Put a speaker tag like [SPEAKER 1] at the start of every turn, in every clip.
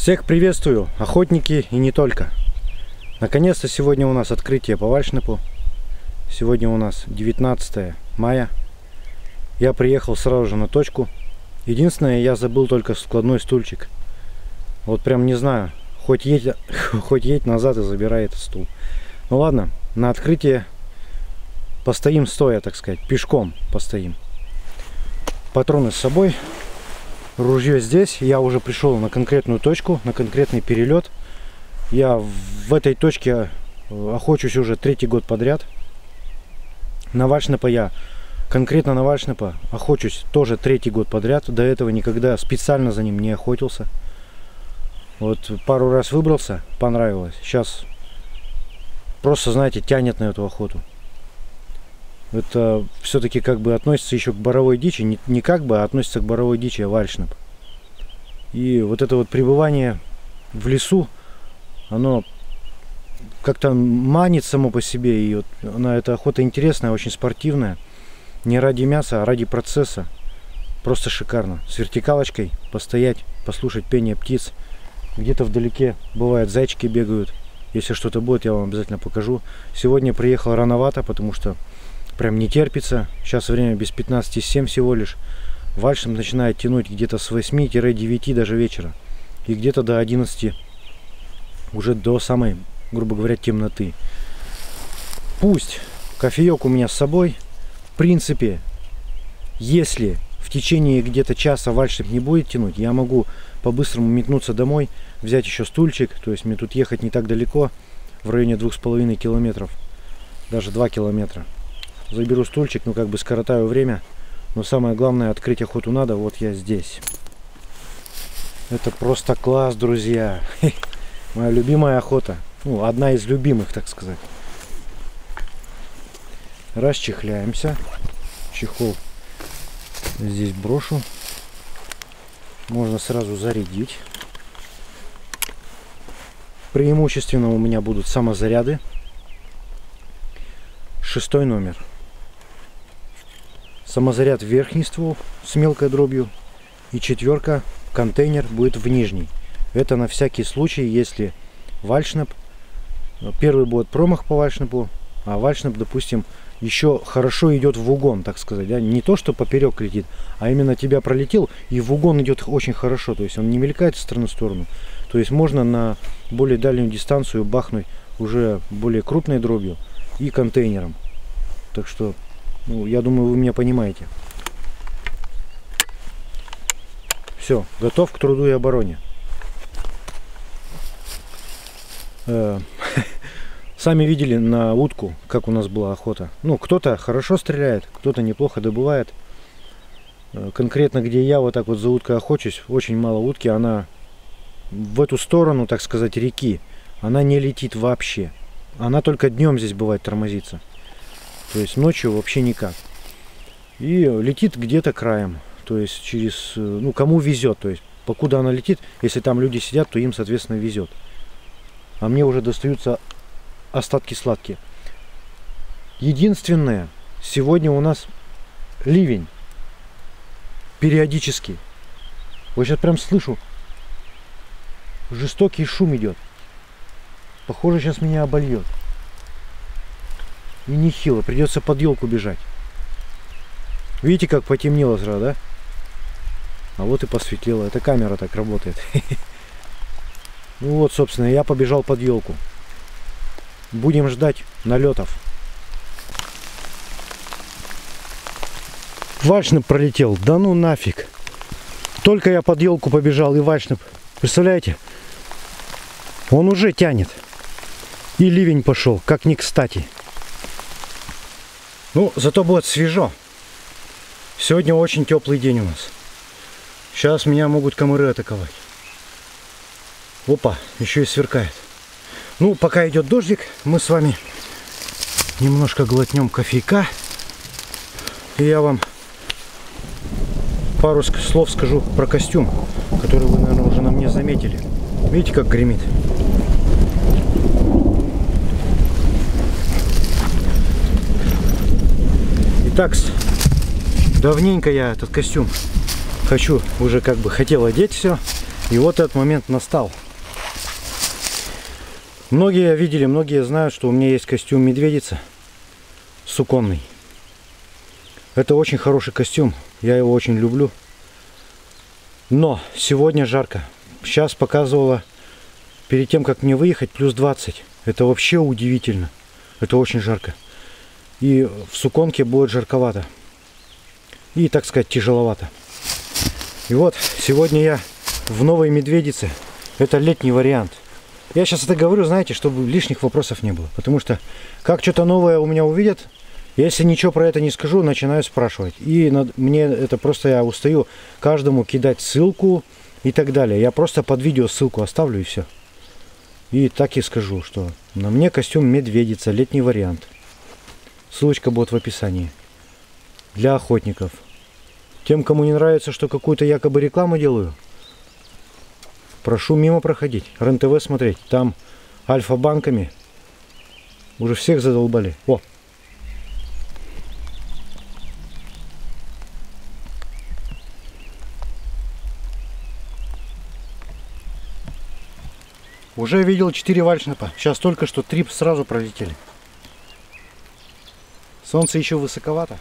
[SPEAKER 1] Всех приветствую, охотники и не только. Наконец-то сегодня у нас открытие по Вальшнепу. Сегодня у нас 19 мая. Я приехал сразу же на точку. Единственное, я забыл только складной стульчик. Вот прям не знаю, хоть едь, хоть едь назад и забирай этот стул. Ну ладно, на открытие постоим стоя, так сказать, пешком постоим. Патроны с собой, ружье здесь. Я уже пришел на конкретную точку, на конкретный перелет. Я в этой точке э, охочусь уже третий год подряд. На Вальшнепа я, конкретно на Вальшнепа, охочусь тоже третий год подряд. До этого никогда специально за ним не охотился. Вот пару раз выбрался, понравилось. Сейчас просто, знаете, тянет на эту охоту. Это все-таки как бы относится еще к боровой дичи. Не, не как бы, а относится к боровой дичи, а вальшнеп. И вот это вот пребывание в лесу, оно как-то манит само по себе. И вот она, эта охота интересная, очень спортивная. Не ради мяса, а ради процесса. Просто шикарно. С вертикалочкой постоять, послушать пение птиц. Где-то вдалеке бывает зайчики бегают. Если что-то будет, я вам обязательно покажу. Сегодня приехал рановато, потому что прям не терпится. Сейчас время без 15,7 всего лишь. Вальшем начинает тянуть где-то с 8-9 даже вечера. И где-то до 11 уже до самой, грубо говоря, темноты. Пусть кофеек у меня с собой. В принципе, если в течение где-то часа вальшем не будет тянуть, я могу по-быстрому метнуться домой, взять еще стульчик. То есть мне тут ехать не так далеко, в районе двух с половиной километров, даже 2 километра заберу стульчик, ну как бы скоротаю время. Но самое главное, открыть охоту надо, вот я здесь. Это просто класс, друзья. Моя любимая охота. Ну, одна из любимых, так сказать. Расчехляемся. Чехол здесь брошу. Можно сразу зарядить. Преимущественно у меня будут самозаряды. Шестой номер. Самозаряд в верхний ствол с мелкой дробью. И четверка, контейнер будет в нижний. Это на всякий случай, если вальшнеп, первый будет промах по вальшнепу, а вальшнеп, допустим, еще хорошо идет в угон, так сказать. Да? Не то, что поперек летит, а именно тебя пролетел, и в угон идет очень хорошо. То есть он не мелькает с стороны в сторону. То есть можно на более дальнюю дистанцию бахнуть уже более крупной дробью и контейнером. Так что ну, я думаю, вы меня понимаете. Все, готов к труду и обороне. Э, сами видели на утку, как у нас была охота. Ну, кто-то хорошо стреляет, кто-то неплохо добывает. Э, конкретно, где я вот так вот за уткой охочусь, очень мало утки, она в эту сторону, так сказать, реки, она не летит вообще. Она только днем здесь бывает тормозится. То есть ночью вообще никак. И летит где-то краем. То есть через, э, ну, кому везет. То есть покуда она летит, если там люди сидят, то им, соответственно, везет. А мне уже достаются остатки сладкие. Единственное, сегодня у нас ливень. Периодически. Вот сейчас прям слышу. Жестокий шум идет. Похоже, сейчас меня обольет. И нехило, придется под елку бежать. Видите, как потемнело сразу, да? А вот и посветлело. Эта камера так работает. Ну вот, собственно, я побежал под елку. Будем ждать налетов. Вальшнеп пролетел. Да ну нафиг. Только я под елку побежал и вальшнеп. Представляете? Он уже тянет. И ливень пошел, как ни кстати. Ну, зато будет свежо. Сегодня очень теплый день у нас. Сейчас меня могут комары атаковать. Опа, еще и сверкает. Ну, пока идет дождик, мы с вами немножко глотнем кофейка. И я вам пару слов скажу про костюм, который вы, наверное, уже на мне заметили. Видите, как гремит? Итак, давненько я этот костюм хочу, уже как бы хотел одеть все. И вот этот момент настал. Многие видели, многие знают, что у меня есть костюм медведица суконный. Это очень хороший костюм, я его очень люблю. Но сегодня жарко. Сейчас показывала перед тем, как мне выехать, плюс 20. Это вообще удивительно. Это очень жарко. И в суконке будет жарковато. И, так сказать, тяжеловато. И вот, сегодня я в новой медведице. Это летний вариант. Я сейчас это говорю, знаете, чтобы лишних вопросов не было. Потому что, как что-то новое у меня увидят, если ничего про это не скажу, начинаю спрашивать. И мне это просто я устаю каждому кидать ссылку и так далее. Я просто под видео ссылку оставлю и все. И так и скажу, что на мне костюм медведица, летний вариант. Ссылочка будет в описании. Для охотников. Тем, кому не нравится, что какую-то якобы рекламу делаю, прошу мимо проходить. РЕН-ТВ смотреть. Там альфа-банками уже всех задолбали. О, Уже видел 4 вальшнепа. Сейчас только что 3 сразу пролетели. Солнце еще высоковато.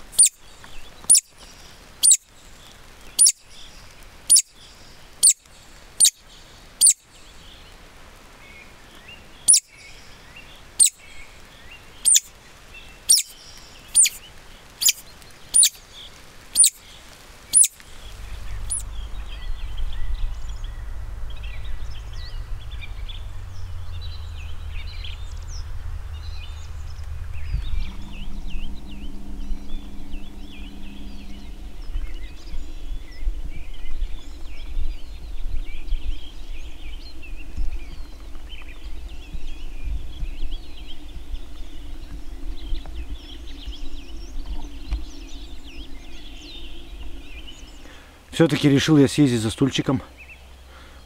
[SPEAKER 1] Все-таки решил я съездить за стульчиком.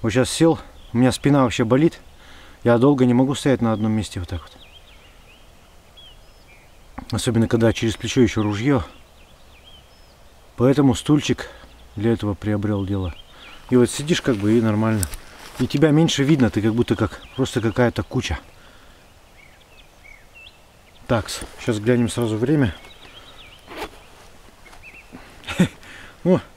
[SPEAKER 1] Вот сейчас сел, у меня спина вообще болит. Я долго не могу стоять на одном месте вот так вот. Особенно, когда через плечо еще ружье. Поэтому стульчик для этого приобрел дело. И вот сидишь как бы и нормально. И тебя меньше видно, ты как будто как просто какая-то куча. Так, сейчас глянем сразу время. О,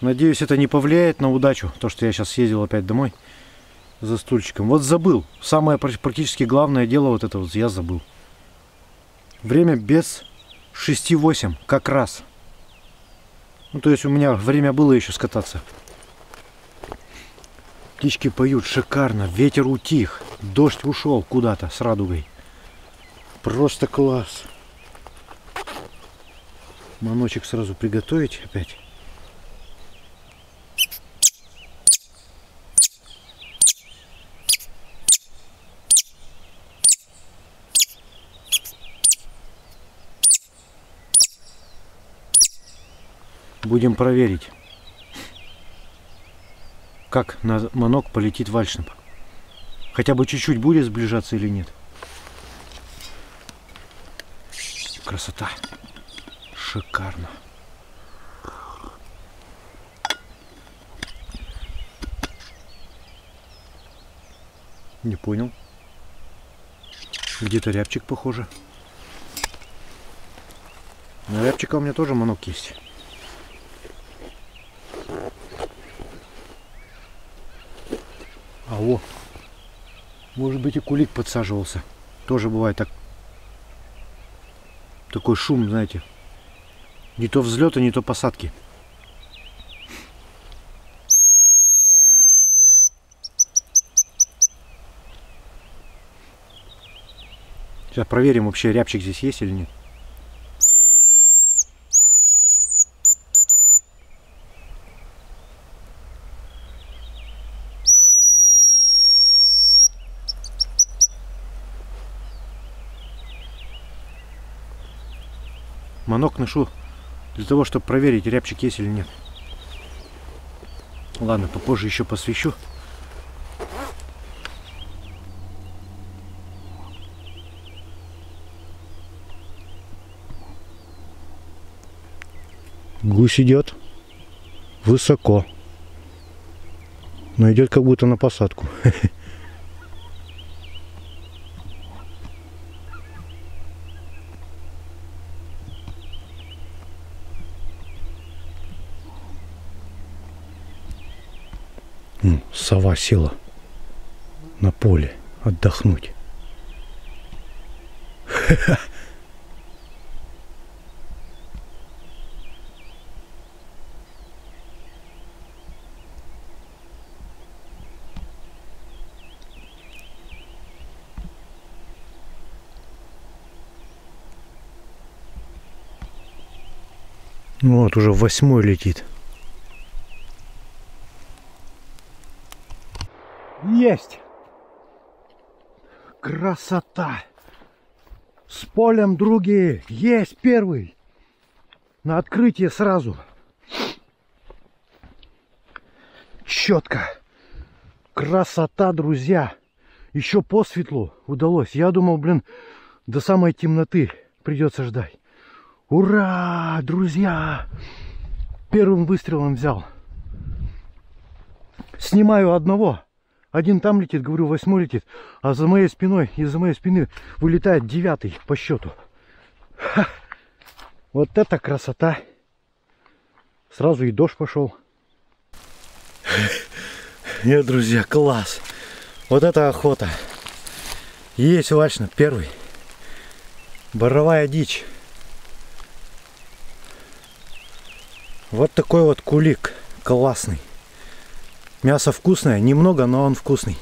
[SPEAKER 1] Надеюсь, это не повлияет на удачу, то, что я сейчас съездил опять домой за стульчиком. Вот забыл. Самое практически главное дело вот это вот я забыл. Время без 6-8, как раз. Ну, то есть у меня время было еще скататься. Птички поют шикарно, ветер утих, дождь ушел куда-то с радугой. Просто класс. Маночек сразу приготовить опять. Будем проверить, как на манок полетит вальшнап. Хотя бы чуть-чуть будет сближаться или нет. Красота. Шикарно. Не понял. Где-то рябчик похоже. На рябчика у меня тоже манок есть. А о, может быть и кулик подсаживался. Тоже бывает так. Такой шум, знаете. Не то взлета, не то посадки. Сейчас проверим, вообще рябчик здесь есть или нет. Ношу для того, чтобы проверить, рябчик есть или нет. Ладно, попозже еще посвящу. Гусь идет высоко. Но идет как будто на посадку. Сова села на поле отдохнуть. Вот, уже восьмой летит. Есть! Красота! С полем, другие! Есть первый! На открытие сразу. Четко. Красота, друзья. Еще по светлу удалось. Я думал, блин, до самой темноты придется ждать. Ура, друзья! Первым выстрелом взял. Снимаю одного. Один там летит, говорю, восьмой летит. А за моей спиной, из-за моей спины вылетает девятый по счету. Ха! Вот это красота. Сразу и дождь пошел. Нет, друзья, класс. Вот это охота. Есть вальшна, первый. Боровая дичь. Вот такой вот кулик классный. Мясо вкусное, немного, но он вкусный.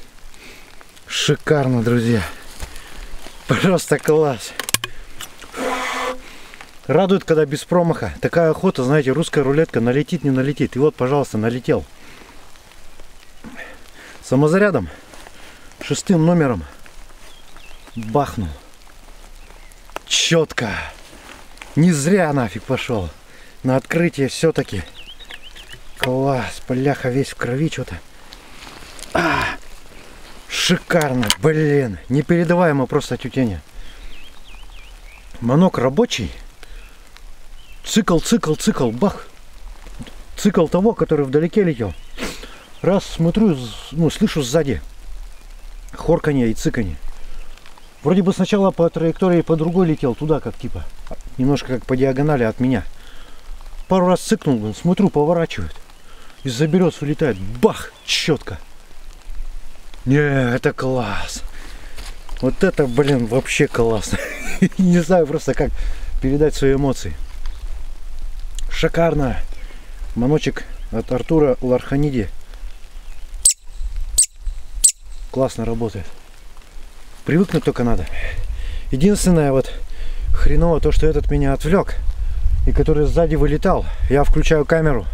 [SPEAKER 1] Шикарно, друзья. Просто класс. Радует, когда без промаха. Такая охота, знаете, русская рулетка налетит, не налетит. И вот, пожалуйста, налетел. Самозарядом, шестым номером бахнул. Четко. Не зря нафиг пошел на открытие все-таки. Класс, бляха, весь в крови что-то. А, шикарно, блин, непередаваемо просто тютеня. Манок рабочий. Цикл, цикл, цикл, бах. Цикл того, который вдалеке летел. Раз смотрю, ну, слышу сзади хорканье и цыканье. Вроде бы сначала по траектории по другой летел, туда как типа. Немножко как по диагонали от меня. Пару раз цыкнул, смотрю, поворачивает. Из-за берез вылетает. Бах! Четко. Не, это класс. Вот это, блин, вообще классно. Не знаю просто как передать свои эмоции. Шикарно. Маночек от Артура Ларханиди. Классно работает. Привыкнуть только надо. Единственное вот хреново то, что этот меня отвлек и который сзади вылетал. Я включаю камеру,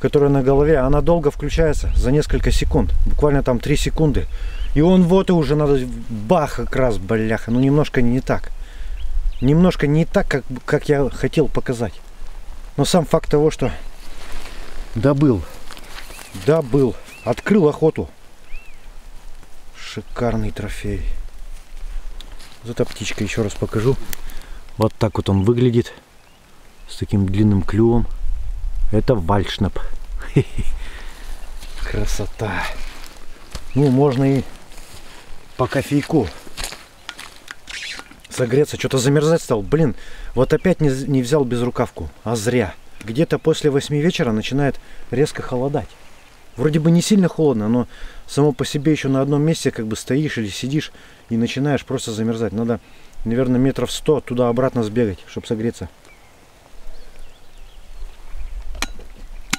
[SPEAKER 1] которая на голове, она долго включается, за несколько секунд, буквально там 3 секунды. И он вот и уже надо, бах, как раз, бляха, ну немножко не так. Немножко не так, как, как я хотел показать. Но сам факт того, что добыл, добыл, открыл охоту. Шикарный трофей. Вот эта птичка еще раз покажу. Вот так вот он выглядит с таким длинным клювом. Это вальшнап. Красота. Ну, можно и по кофейку согреться. Что-то замерзать стал. Блин, вот опять не, не взял безрукавку, а зря. Где-то после 8 вечера начинает резко холодать. Вроде бы не сильно холодно, но само по себе еще на одном месте как бы стоишь или сидишь и начинаешь просто замерзать. Надо, наверное, метров 100 туда-обратно сбегать, чтобы согреться.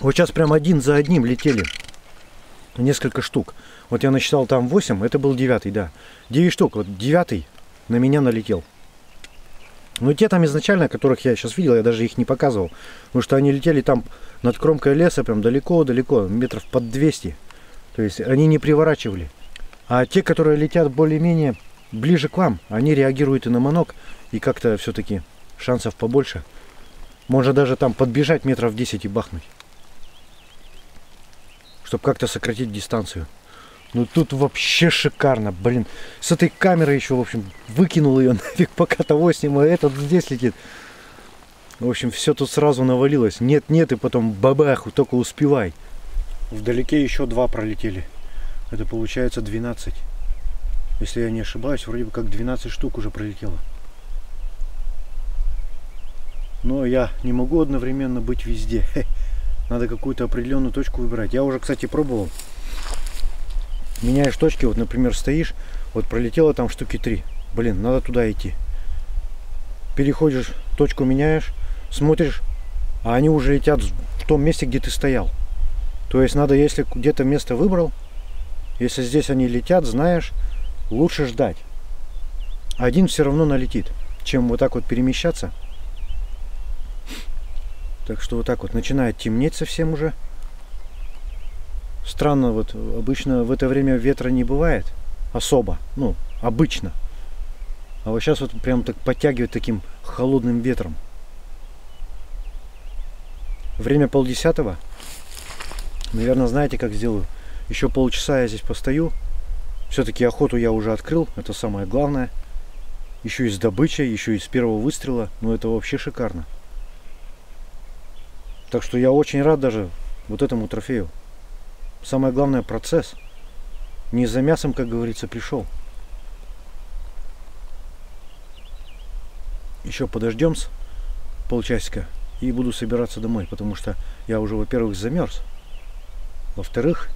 [SPEAKER 1] Вот сейчас прям один за одним летели несколько штук. Вот я насчитал там 8, это был девятый, да. 9 штук, вот девятый на меня налетел. Но те там изначально, которых я сейчас видел, я даже их не показывал. Потому что они летели там над кромкой леса, прям далеко-далеко, метров под 200. То есть они не приворачивали. А те, которые летят более-менее ближе к вам, они реагируют и на манок, и как-то все-таки шансов побольше. Можно даже там подбежать метров 10 и бахнуть чтобы как-то сократить дистанцию. Ну тут вообще шикарно, блин. С этой камерой еще, в общем, выкинул ее нафиг, пока того снимаю, этот здесь летит. В общем, все тут сразу навалилось. Нет, нет, и потом бабах, только успевай. Вдалеке еще два пролетели. Это получается 12. Если я не ошибаюсь, вроде бы как 12 штук уже пролетело. Но я не могу одновременно быть везде. Надо какую-то определенную точку выбирать. Я уже, кстати, пробовал. Меняешь точки, вот, например, стоишь, вот пролетело там штуки три. Блин, надо туда идти. Переходишь, точку меняешь, смотришь, а они уже летят в том месте, где ты стоял. То есть надо, если где-то место выбрал, если здесь они летят, знаешь, лучше ждать. Один все равно налетит, чем вот так вот перемещаться. Так что вот так вот начинает темнеть совсем уже. Странно, вот обычно в это время ветра не бывает особо, ну, обычно. А вот сейчас вот прям так подтягивает таким холодным ветром. Время полдесятого. Наверное, знаете, как сделаю. Еще полчаса я здесь постою. Все-таки охоту я уже открыл, это самое главное. Еще и с добычей, еще и с первого выстрела. Ну это вообще шикарно. Так что я очень рад даже вот этому трофею. Самое главное процесс. Не за мясом, как говорится, пришел. Еще подождем с полчасика и буду собираться домой, потому что я уже, во-первых, замерз. Во-вторых,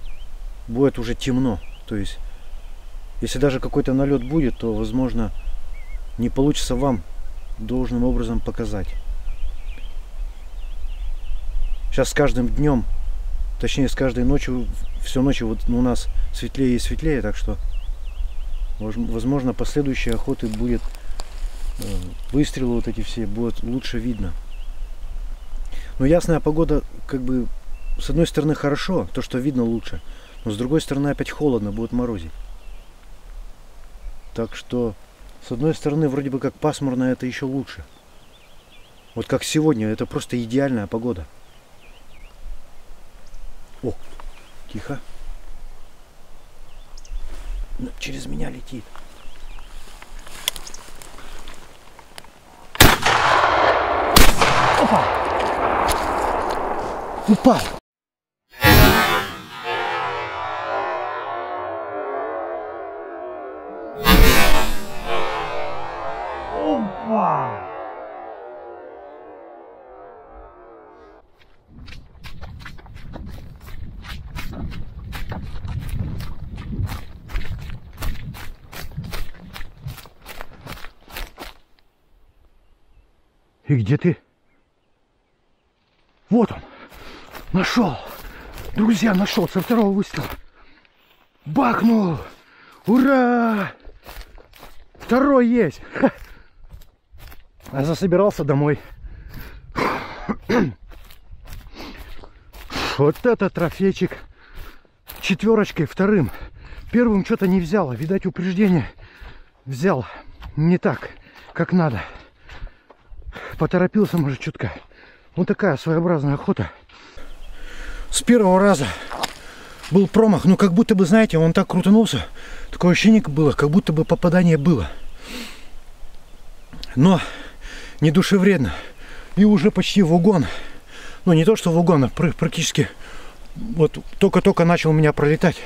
[SPEAKER 1] будет уже темно. То есть, если даже какой-то налет будет, то, возможно, не получится вам должным образом показать. Сейчас с каждым днем, точнее с каждой ночью, все ночью вот у нас светлее и светлее, так что, возможно, последующие охоты будет э, выстрелы вот эти все будут лучше видно. Но ясная погода, как бы, с одной стороны хорошо, то, что видно лучше. Но с другой стороны опять холодно, будет морозить. Так что, с одной стороны, вроде бы как пасмурно, это еще лучше. Вот как сегодня, это просто идеальная погода. О, тихо. Ну, через меня летит. Опа! Упал! И где ты? Вот он. Нашел. Друзья, нашел со второго выстрела. Бахнул. Ура! Второй есть. А засобирался домой. Вот это трофейчик. Четверочкой вторым. Первым что-то не взял. Видать, упреждение взял не так, как надо. Поторопился, может, чутка. Вот такая своеобразная охота. С первого раза был промах. Ну, как будто бы, знаете, он так крутанулся. Такое ощущение было, как будто бы попадание было. Но не душевредно. И уже почти в угон. Ну, не то, что в угон, а практически вот только-только начал меня пролетать.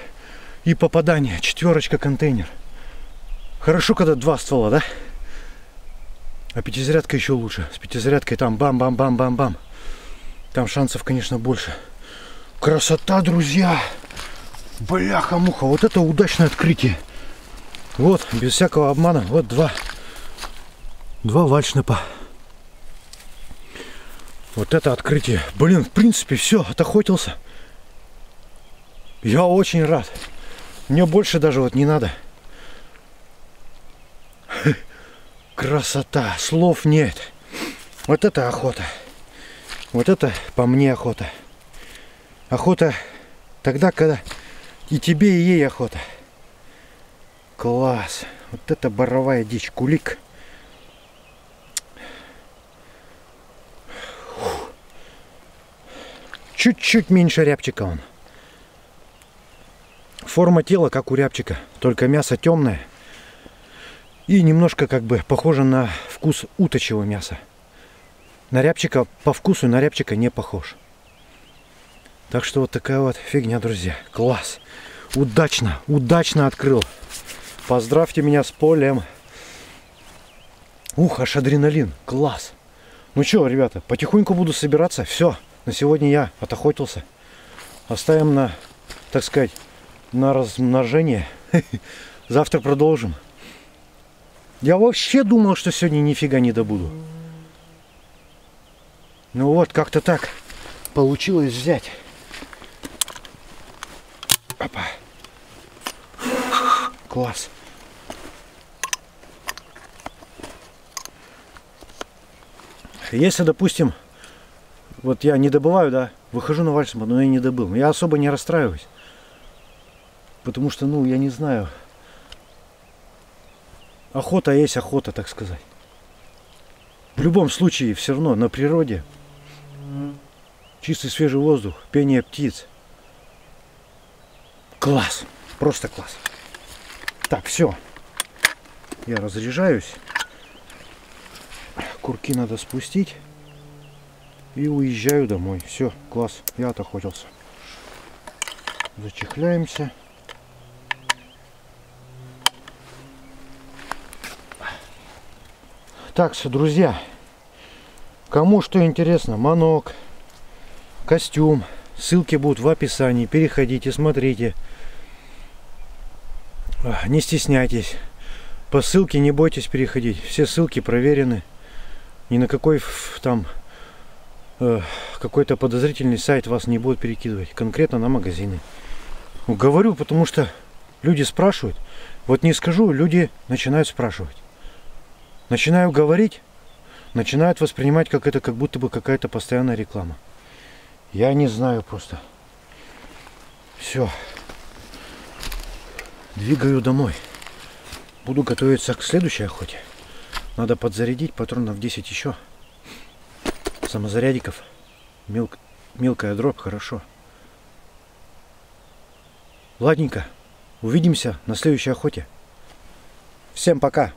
[SPEAKER 1] И попадание. Четверочка контейнер. Хорошо, когда два ствола, да? А пятизарядка еще лучше. С пятизарядкой там бам-бам-бам-бам-бам. Там шансов, конечно, больше. Красота, друзья! Бляха-муха, вот это удачное открытие. Вот, без всякого обмана, вот два. Два вальшнепа. Вот это открытие. Блин, в принципе, все, отохотился. Я очень рад. Мне больше даже вот не надо. Красота, слов нет. Вот это охота. Вот это по мне охота. Охота тогда, когда и тебе, и ей охота. Класс. Вот это боровая дичь. Кулик. Чуть-чуть меньше рябчика он. Форма тела, как у рябчика, только мясо темное. И немножко как бы похоже на вкус уточего мяса. На рябчика по вкусу на рябчика не похож. Так что вот такая вот фигня, друзья. Класс. Удачно, удачно открыл. Поздравьте меня с полем. Ух, аж адреналин. Класс. Ну что, ребята, потихоньку буду собираться. Все, на сегодня я отохотился. Оставим на, так сказать, на размножение. Завтра продолжим. Я вообще думал, что сегодня нифига не добуду. Ну вот, как-то так получилось взять. Опа. Класс. Если, допустим, вот я не добываю, да, выхожу на вальсман, но я не добыл. Я особо не расстраиваюсь. Потому что, ну, я не знаю. Охота есть охота, так сказать. В любом случае, все равно на природе чистый свежий воздух, пение птиц. Класс, просто класс. Так, все. Я разряжаюсь. Курки надо спустить. И уезжаю домой. Все, класс, я отохотился. Зачехляемся. Так, все, друзья, кому что интересно, манок, костюм, ссылки будут в описании. Переходите, смотрите. Не стесняйтесь. По ссылке не бойтесь переходить. Все ссылки проверены. Ни на какой там э, какой-то подозрительный сайт вас не будет перекидывать. Конкретно на магазины. Говорю, потому что люди спрашивают. Вот не скажу, люди начинают спрашивать начинаю говорить, начинают воспринимать как это как будто бы какая-то постоянная реклама. Я не знаю просто. Все. Двигаю домой. Буду готовиться к следующей охоте. Надо подзарядить патронов 10 еще. Самозарядиков. Мел... Мелкая дробь, хорошо. Ладненько. Увидимся на следующей охоте. Всем пока.